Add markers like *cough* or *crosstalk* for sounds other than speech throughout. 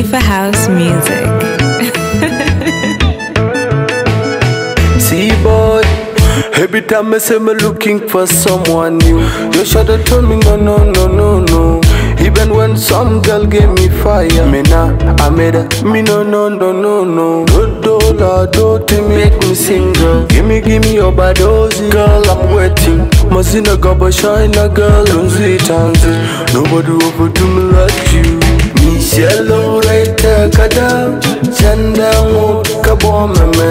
Khalifa House Music. *laughs* Cee boy, every time I say me looking for someone new, you shoulda told me no no no no no. Even when some girl gave me fire, me nah, I made her, me no no no no no. Do do do to make me single. Give me give me your badozi, girl I'm waiting. Mazina gaba shine a girl on sweet and Nobody over do me like you. Me shallow ka dam Sanda ngut ka bo me me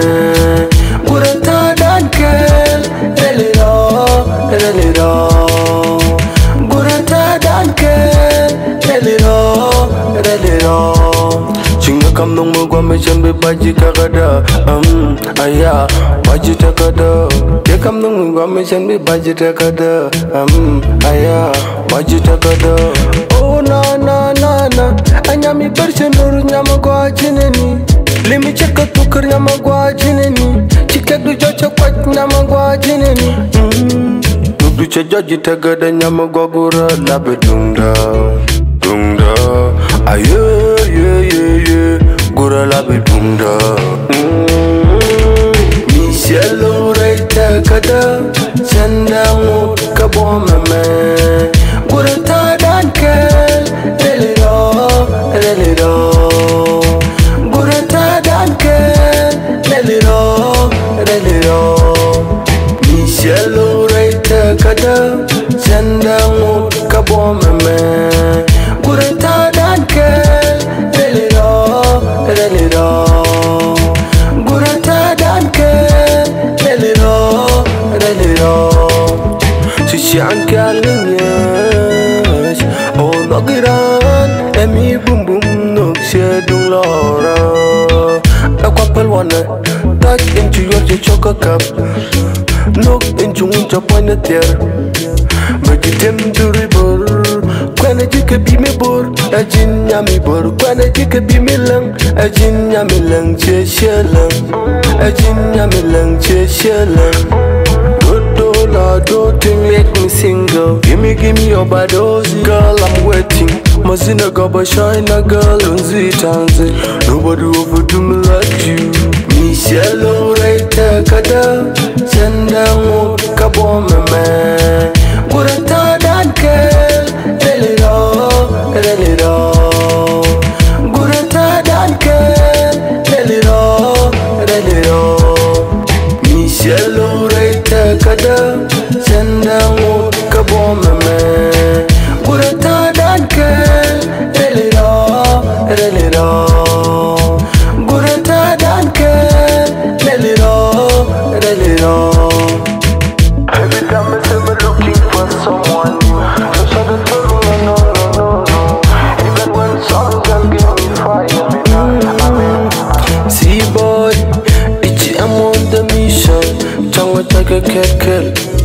Gura ta dan kel Ele ro, ele ro Gura ta dan kel Ele ro, ele ro Chinga kam nong mo gwa me chan be baji ka kada Um, aya, baji ta kada Ye kam nong mo gwa me chan be baji ta kada Um, aya, baji ta kada namagwajineni chitedujo chekwat namagwajineni duduchejo jitegede nyamagwagura labe dunda dunda. Ayeyeyeye gura labe dunda. Mm-hmm. Misieloraitekada sendamo kabomeme Yellow raita kada Senda mu kabome me Gureta dan kel Really raw, really raw Gureta dan kel Really raw, really raw Sisi anke alimyash Oh Emi bum bum nuk sedung lora Aku apel wana into your chocolate cup Nước in chung cho point na tier Bởi chỉ tem từ rì bờ Quen là chỉ cái bí mê bờ A jin nhà mì bờ Quen là chỉ cái bi mê lăng A jin nhà mì lăng chê chê lăng A jin nhà mì lăng chê chê lăng Lord, don't think let me single. Gimme, gimme your overdose, girl, I'm waiting. Mazina gaba shine, a girl, on sweet hands. Nobody overdo me like you. Michelle, right, kata. Chanda ngut kabo meme. Gurata dan kel Eliro, eliro Gurata dan kel Eliro, eliro Michelle Rita kada Chanda ngut kabo meme. Gurata dan kel Eliro, the mission. Tongue like a cat kill